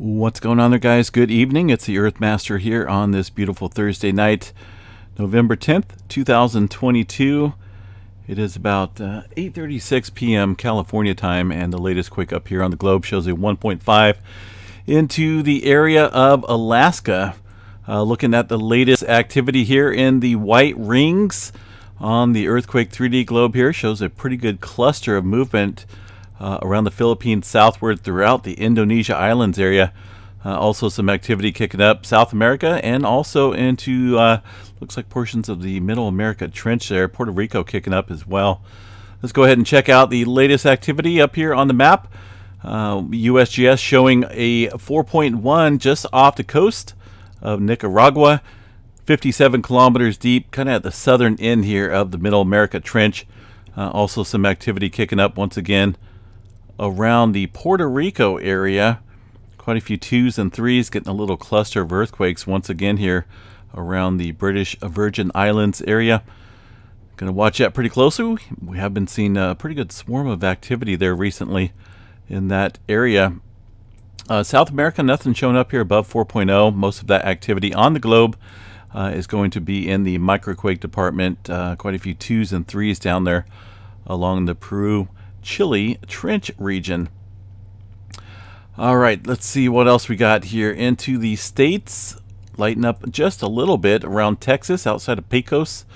What's going on there, guys? Good evening. It's the Earthmaster here on this beautiful Thursday night, November 10th, 2022. It is about uh, 8.36 p.m. California time, and the latest quick up here on the globe shows a 1.5 into the area of Alaska. Uh, looking at the latest activity here in the white rings on the Earthquake 3D globe here shows a pretty good cluster of movement uh, around the Philippines southward throughout the Indonesia Islands area. Uh, also some activity kicking up South America and also into uh, looks like portions of the Middle America Trench there. Puerto Rico kicking up as well. Let's go ahead and check out the latest activity up here on the map. USGS uh, showing a 4.1 just off the coast of Nicaragua. 57 kilometers deep, kind of at the southern end here of the Middle America Trench. Uh, also some activity kicking up once again around the Puerto Rico area. Quite a few twos and threes, getting a little cluster of earthquakes once again here around the British Virgin Islands area. Going to watch that pretty closely. We have been seeing a pretty good swarm of activity there recently in that area. Uh, South America, nothing showing up here above 4.0. Most of that activity on the globe uh, is going to be in the microquake department. Uh, quite a few twos and threes down there along the Peru Chile Trench region. All right, let's see what else we got here. Into the states, lighten up just a little bit around Texas, outside of Pecos.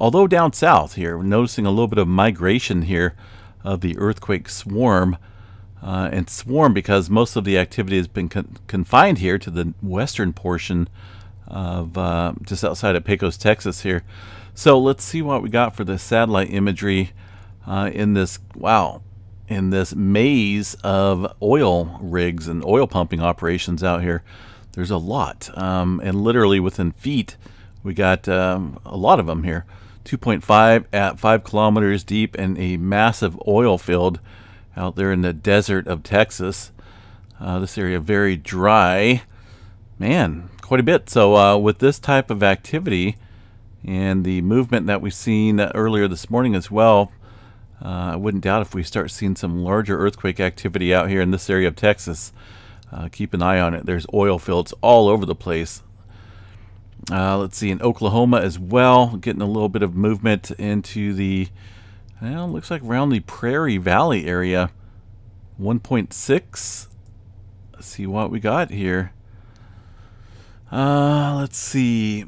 Although down south here, we're noticing a little bit of migration here of the earthquake swarm. Uh, and swarm because most of the activity has been con confined here to the western portion of uh, just outside of Pecos, Texas here. So let's see what we got for the satellite imagery uh, in this wow in this maze of oil rigs and oil pumping operations out here. There's a lot, um, and literally within feet, we got um, a lot of them here. 2.5 at 5 kilometers deep and a massive oil field out there in the desert of Texas. Uh, this area very dry. Man, quite a bit. So uh, with this type of activity and the movement that we've seen earlier this morning as well, uh, I wouldn't doubt if we start seeing some larger earthquake activity out here in this area of Texas. Uh, keep an eye on it. There's oil fields all over the place. Uh, let's see, in Oklahoma as well, getting a little bit of movement into the, well, looks like around the Prairie Valley area. 1.6. Let's see what we got here. Uh, let's see.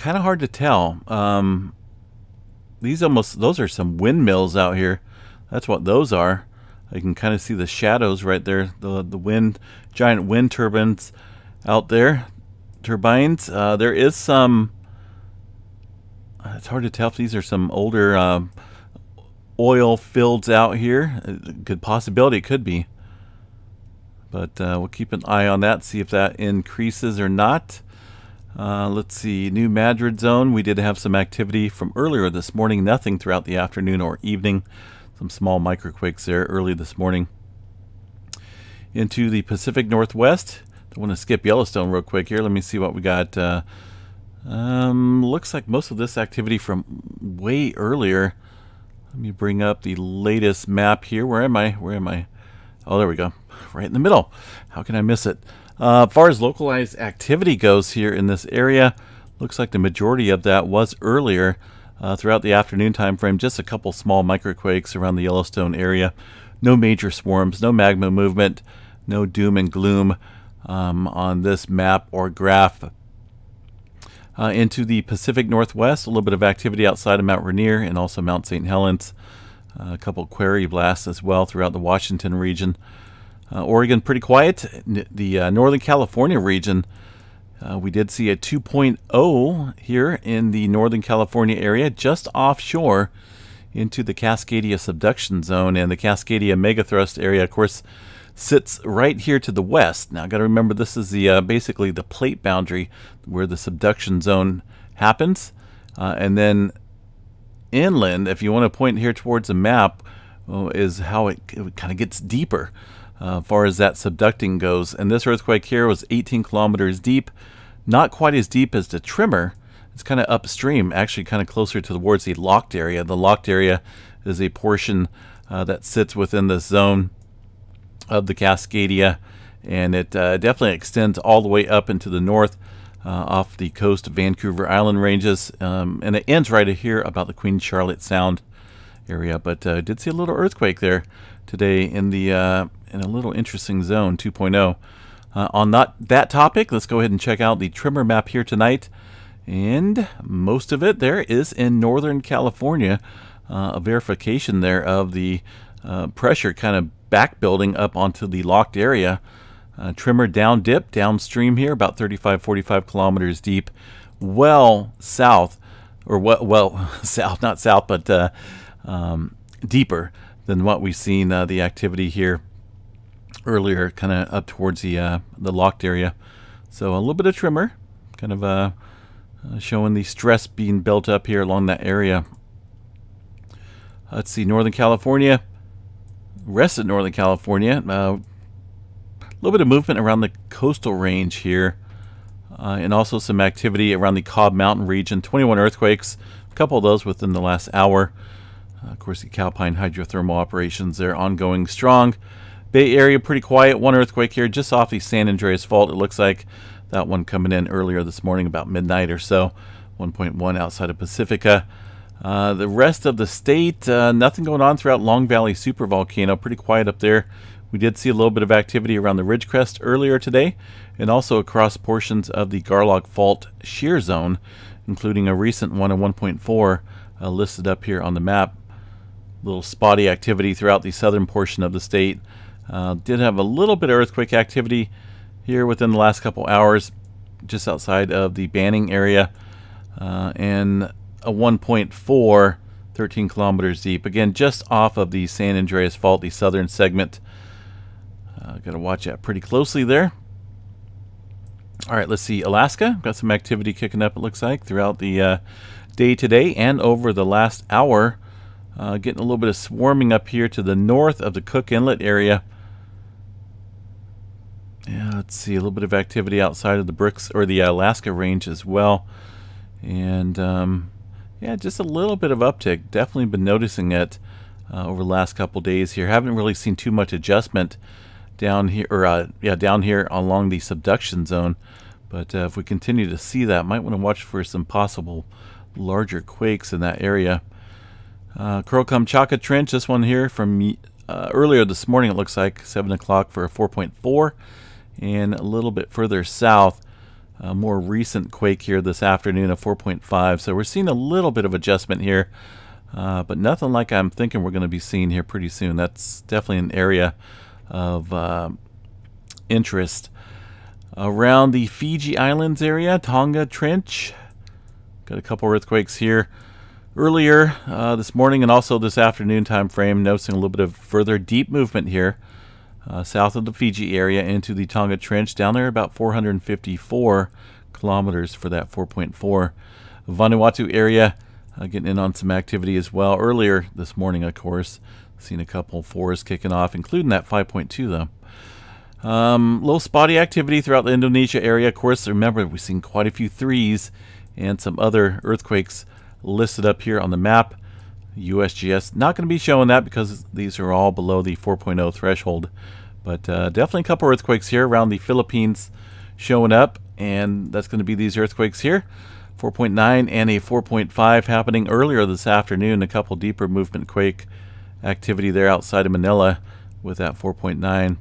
Kind of hard to tell. Um, these almost, those are some windmills out here. That's what those are. I can kind of see the shadows right there. The the wind, giant wind turbines out there, turbines. Uh, there is some. Uh, it's hard to tell if these are some older uh, oil fields out here. good possibility it could be. But uh, we'll keep an eye on that, see if that increases or not. Uh, let's see, New Madrid zone. We did have some activity from earlier this morning. Nothing throughout the afternoon or evening. Some small microquakes there early this morning. Into the Pacific Northwest. I want to skip Yellowstone real quick here. Let me see what we got. Uh, um, looks like most of this activity from way earlier. Let me bring up the latest map here. Where am I? Where am I? Oh, there we go. Right in the middle. How can I miss it? Uh, as far as localized activity goes here in this area, looks like the majority of that was earlier uh, throughout the afternoon time frame. Just a couple small microquakes around the Yellowstone area. No major swarms, no magma movement, no doom and gloom um, on this map or graph. Uh, into the Pacific Northwest, a little bit of activity outside of Mount Rainier and also Mount St. Helens. Uh, a couple quarry blasts as well throughout the Washington region. Uh, Oregon, pretty quiet. the uh, Northern California region, uh, we did see a 2.0 here in the Northern California area, just offshore into the Cascadia subduction zone. And the Cascadia megathrust area, of course, sits right here to the west. Now, got to remember this is the uh, basically the plate boundary where the subduction zone happens. Uh, and then inland, if you want to point here towards the map, well, is how it, it kind of gets deeper uh, far as that subducting goes. And this earthquake here was 18 kilometers deep, not quite as deep as the tremor. It's kind of upstream, actually kind of closer towards the locked area. The locked area is a portion uh, that sits within the zone of the Cascadia, and it uh, definitely extends all the way up into the north uh, off the coast of Vancouver Island ranges, um, and it ends right here about the Queen Charlotte Sound area. But uh, did see a little earthquake there today in the uh, in a little interesting zone 2.0. Uh, on that that topic, let's go ahead and check out the tremor map here tonight, and most of it there is in Northern California. Uh, a verification there of the uh, pressure kind of back building up onto the locked area. Uh, tremor down dip downstream here, about 35, 45 kilometers deep, well south, or well, well south, not south, but uh, um, deeper than what we've seen uh, the activity here earlier, kind of up towards the uh, the locked area. So a little bit of tremor, kind of uh, uh, showing the stress being built up here along that area. Let's see, Northern California, rest of Northern California, uh, a little bit of movement around the coastal range here, uh, and also some activity around the Cobb Mountain region. 21 earthquakes, a couple of those within the last hour. Uh, of course, the Calpine hydrothermal operations, they're ongoing strong. Bay Area, pretty quiet. One earthquake here just off the San Andreas Fault. It looks like that one coming in earlier this morning, about midnight or so. 1.1 outside of Pacifica. Uh, the rest of the state, uh, nothing going on throughout Long Valley Supervolcano. Pretty quiet up there. We did see a little bit of activity around the Ridgecrest earlier today, and also across portions of the Garlock Fault shear zone, including a recent one of 1.4 uh, listed up here on the map. Little spotty activity throughout the southern portion of the state. Uh, did have a little bit of earthquake activity here within the last couple hours, just outside of the Banning area, uh, and a 1.4, 13 kilometers deep. Again, just off of the San Andreas Fault, the southern segment uh, Got to watch that pretty closely there. All right, let's see. Alaska got some activity kicking up. It looks like throughout the uh, day today and over the last hour. Uh, getting a little bit of swarming up here to the north of the Cook Inlet area. Yeah, let's see a little bit of activity outside of the Brooks or the Alaska range as well, and um, yeah, just a little bit of uptick. Definitely been noticing it uh, over the last couple days here. Haven't really seen too much adjustment down here, or uh, yeah, down here along the subduction zone. But uh, if we continue to see that, might want to watch for some possible larger quakes in that area. Uh, Kuril Trench, this one here from uh, earlier this morning, it looks like 7 o'clock for a 4.4. And a little bit further south, a more recent quake here this afternoon, a 4.5. So we're seeing a little bit of adjustment here, uh, but nothing like I'm thinking we're going to be seeing here pretty soon. That's definitely an area of uh, interest. Around the Fiji Islands area, Tonga Trench. Got a couple earthquakes here earlier uh, this morning and also this afternoon time frame. Noticing a little bit of further deep movement here uh, south of the Fiji area into the Tonga Trench. Down there about 454 kilometers for that 4.4. Vanuatu area uh, getting in on some activity as well earlier this morning, of course. Seen a couple fours kicking off, including that 5.2 though. Um, little spotty activity throughout the Indonesia area. Of course, remember we've seen quite a few threes and some other earthquakes listed up here on the map. USGS not going to be showing that because these are all below the 4.0 threshold. But uh, definitely a couple earthquakes here around the Philippines showing up, and that's going to be these earthquakes here. 4.9 and a 4.5 happening earlier this afternoon. A couple deeper movement quake activity there outside of Manila with that 4.9.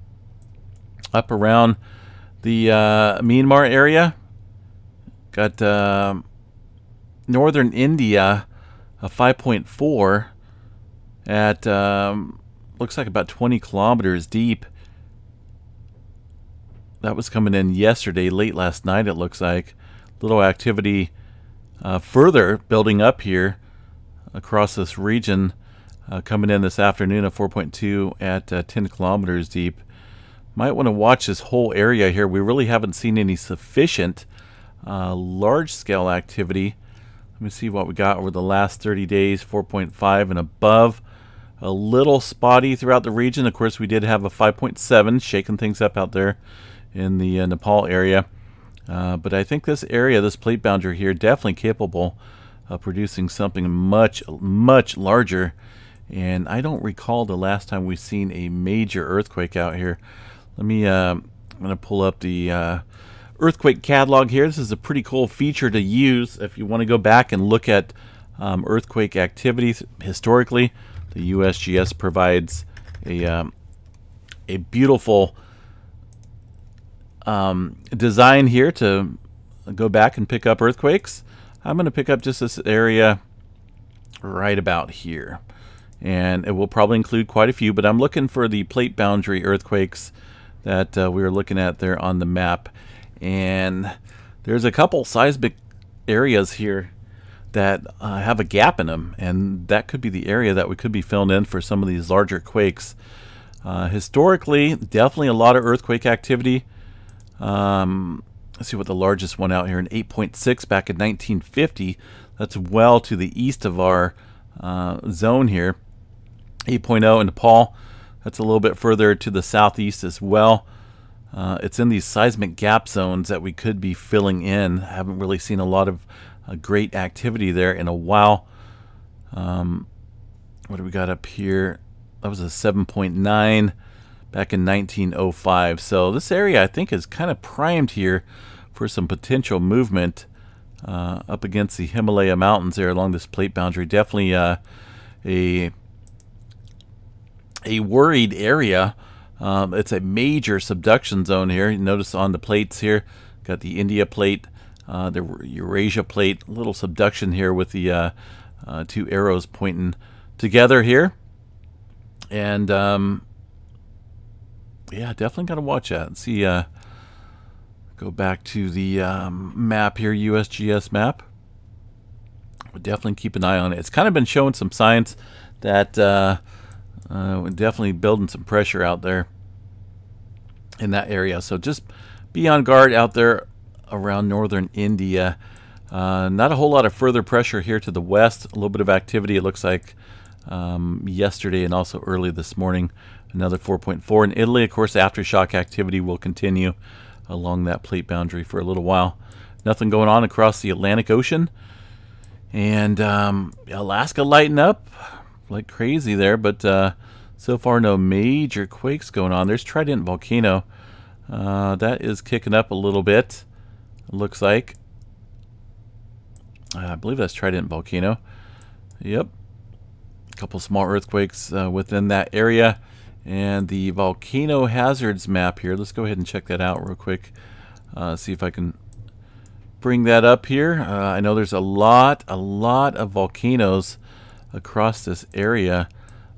Up around the uh, Myanmar area, got uh, northern India, a 5.4 at um, looks like about 20 kilometers deep. That was coming in yesterday, late last night. It looks like little activity uh, further building up here across this region uh, coming in this afternoon at 4.2 at uh, 10 kilometers deep. Might want to watch this whole area here. We really haven't seen any sufficient uh, large scale activity. Let me see what we got over the last 30 days 4.5 and above. A little spotty throughout the region. Of course, we did have a 5.7 shaking things up out there in the uh, Nepal area. Uh, but I think this area, this plate boundary here, definitely capable of producing something much, much larger And I don't recall the last time we've seen a major earthquake out here. Let me, uh, I'm going to pull up the uh, earthquake catalog here. This is a pretty cool feature to use if you want to go back and look at um, earthquake activities historically. The USGS provides a, um, a beautiful um, design here to go back and pick up earthquakes. I'm going to pick up just this area right about here. And it will probably include quite a few, but I'm looking for the plate boundary earthquakes that uh, we were looking at there on the map. And there's a couple seismic areas here that uh, have a gap in them, and that could be the area that we could be filling in for some of these larger quakes. Uh, historically, definitely a lot of earthquake activity. Um, let's see what the largest one out here in 8.6 back in 1950. That's well to the east of our uh, zone here. 8.0 in Nepal. That's a little bit further to the southeast as well. Uh, it's in these seismic gap zones that we could be filling in. Haven't really seen a lot of uh, great activity there in a while. Um, what do we got up here? That was a 7.9 back in 1905. So this area I think is kind of primed here for some potential movement uh, up against the Himalaya mountains there along this plate boundary. Definitely uh, a a worried area. Um, it's a major subduction zone here. You notice on the plates here, got the India plate, uh, the Eurasia plate, a little subduction here with the uh, uh, two arrows pointing together here. And um, yeah, definitely got to watch that. See, uh, go back to the um, map here, USGS map. But definitely keep an eye on it. It's kind of been showing some signs that uh, uh, definitely building some pressure out there in that area. So just be on guard out there around northern India. Uh, not a whole lot of further pressure here to the west. A little bit of activity, it looks like, um, yesterday and also early this morning. Another 4.4 in Italy. Of course, aftershock activity will continue along that plate boundary for a little while. Nothing going on across the Atlantic Ocean. And um, Alaska lighting up like crazy there, but uh, so far no major quakes going on. There's Trident Volcano. Uh, that is kicking up a little bit, looks like. I believe that's Trident Volcano. Yep. A couple small earthquakes uh, within that area. And the volcano hazards map here, let's go ahead and check that out real quick. Uh, see if I can bring that up here. Uh, I know there's a lot, a lot of volcanoes across this area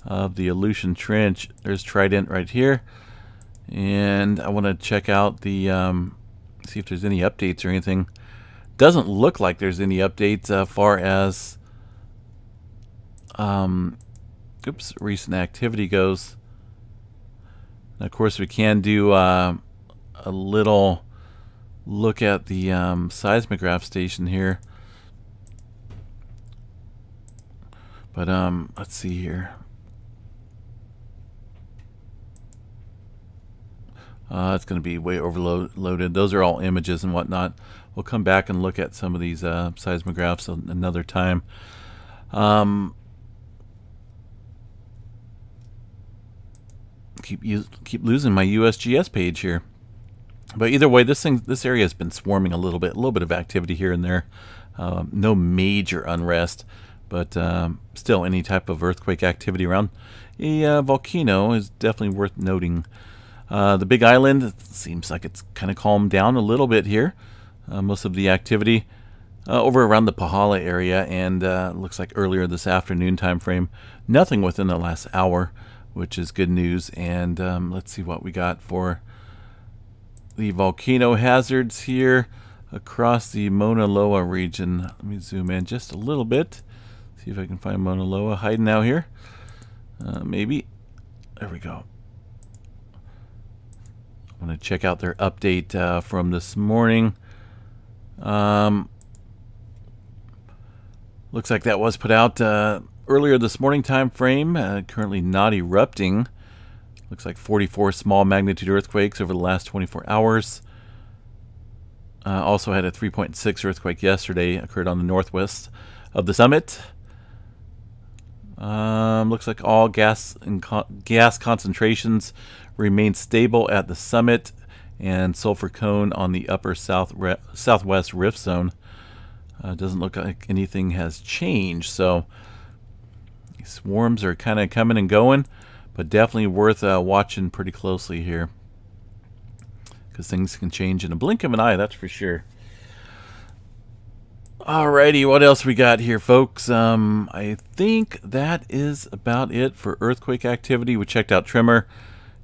of the Aleutian Trench. There's Trident right here. And I want to check out the, um, see if there's any updates or anything. Doesn't look like there's any updates as uh, far as, um, oops, recent activity goes. And of course, we can do uh, a little look at the um, seismograph station here. But um, let's see here. Uh, it's going to be way overloaded. Those are all images and whatnot. We'll come back and look at some of these uh, seismographs another time. Um, keep keep losing my USGS page here. But either way, this thing, this area has been swarming a little bit, a little bit of activity here and there. Um, no major unrest, but um, still, any type of earthquake activity around a uh, volcano is definitely worth noting. Uh, the Big Island seems like it's kind of calmed down a little bit here. Uh, most of the activity uh, over around the Pahala area, and uh, looks like earlier this afternoon time frame. Nothing within the last hour which is good news. And um, let's see what we got for the volcano hazards here across the Mauna Loa region. Let me zoom in just a little bit. See if I can find Mauna Loa hiding out here. Uh, maybe. There we go. I'm going to check out their update uh, from this morning. Um, looks like that was put out uh, earlier this morning time frame, uh, currently not erupting. Looks like 44 small magnitude earthquakes over the last 24 hours. Uh, also had a 3.6 earthquake yesterday, occurred on the northwest of the summit. Um, looks like all gas and co gas concentrations remain stable at the summit and sulfur cone on the upper south southwest rift zone. Uh, doesn't look like anything has changed, so swarms are kind of coming and going, but definitely worth uh, watching pretty closely here because things can change in a blink of an eye, that's for sure. Alrighty, what else we got here, folks? Um, I think that is about it for earthquake activity. We checked out Tremor,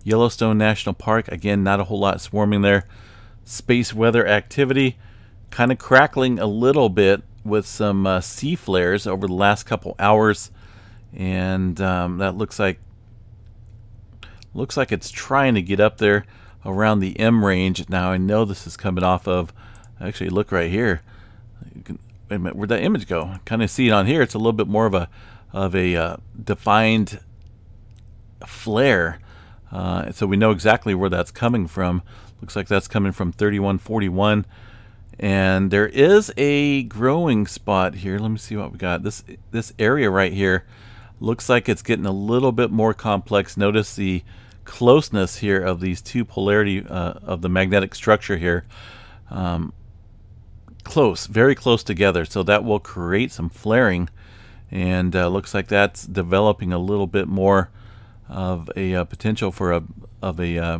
Yellowstone National Park. Again, not a whole lot swarming there. Space weather activity, kind of crackling a little bit with some uh, C flares over the last couple hours, and um, that looks like looks like it's trying to get up there around the M range. Now I know this is coming off of. Actually, look right here. Wait a minute, where'd that image go? Kind of see it on here. It's a little bit more of a of a uh, defined flare, uh, so we know exactly where that's coming from. Looks like that's coming from 3141, and there is a growing spot here. Let me see what we got. This this area right here looks like it's getting a little bit more complex. Notice the closeness here of these two polarity uh, of the magnetic structure here. Um, close, very close together. So that will create some flaring. And uh, looks like that's developing a little bit more of a uh, potential for a of a uh,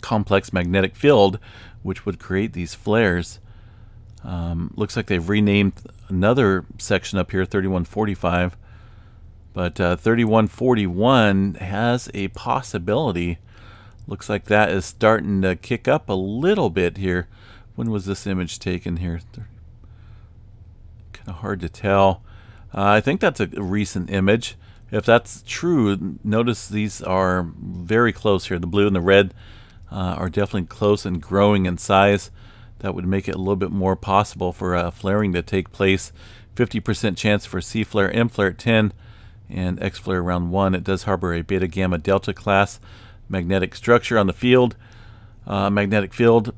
complex magnetic field, which would create these flares. Um, looks like they've renamed another section up here, 3145. But uh, 3141 has a possibility. Looks like that is starting to kick up a little bit here. When was this image taken here? Kind of hard to tell. Uh, I think that's a recent image. If that's true, notice these are very close here. The blue and the red uh, are definitely close and growing in size. That would make it a little bit more possible for uh, flaring to take place. 50% chance for C flare, M flare at 10, and X flare around 1. It does harbor a beta gamma delta class magnetic structure on the field, uh, magnetic field.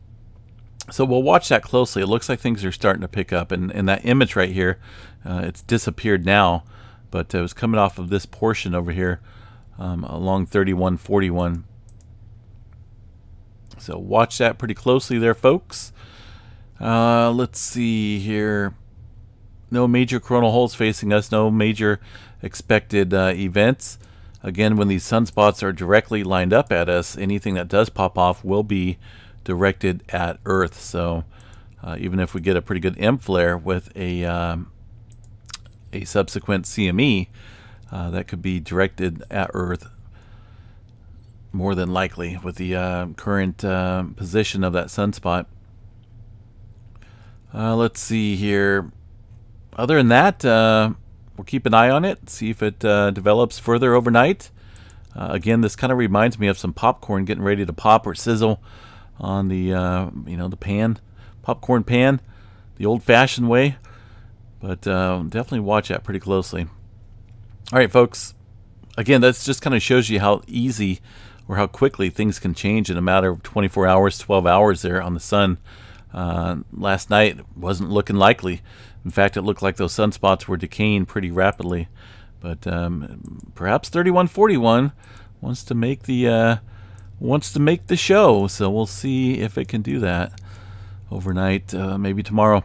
So we'll watch that closely. It looks like things are starting to pick up. And, and that image right here, uh, it's disappeared now, but it was coming off of this portion over here um, along 3141. So watch that pretty closely there, folks. Uh, let's see here. No major coronal holes facing us. No major expected uh, events. Again, when these sunspots are directly lined up at us, anything that does pop off will be directed at Earth. So uh, even if we get a pretty good M flare with a um, a subsequent CME, uh, that could be directed at Earth more than likely with the uh, current uh, position of that sunspot. Uh, let's see here. Other than that, uh, we'll keep an eye on it, see if it develops further overnight. again, this kind of reminds me of some popcorn getting ready to pop or sizzle on the uh, you know the pan, popcorn pan, the old-fashioned way. But uh, definitely watch that pretty closely. All right, folks. Again, that just kind of shows you how easy or how quickly things can change in a matter of 24 hours, 12 hours there on the sun. Uh, last night wasn't looking likely. In fact, it looked like those sunspots were decaying pretty rapidly. But um, perhaps 3141 wants to make the uh, wants to make the show, so we'll see if it can do that overnight, uh, maybe tomorrow.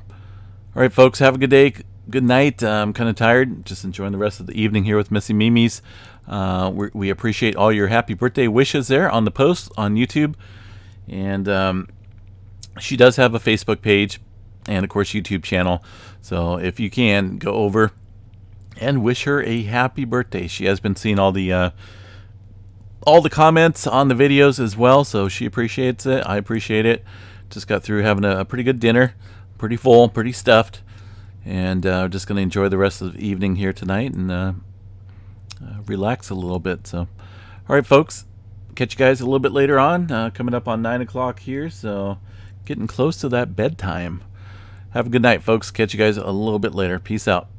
All right, folks, have a good day. Good night. Uh, I'm kind of tired. Just enjoying the rest of the evening here with Missy Mimi's. Uh, we appreciate all your happy birthday wishes there on the post on YouTube. And um, she does have a Facebook page and, of course, YouTube channel. So if you can, go over and wish her a happy birthday. She has been seeing all the uh, all the comments on the videos as well, so she appreciates it. I appreciate it. Just got through having a, a pretty good dinner, pretty full, pretty stuffed, and uh, just going to enjoy the rest of the evening here tonight and uh, uh, relax a little bit. So, all right, folks, catch you guys a little bit later on. Uh, coming up on 9 o'clock here, so getting close to that bedtime. Have a good night, folks. Catch you guys a little bit later. Peace out.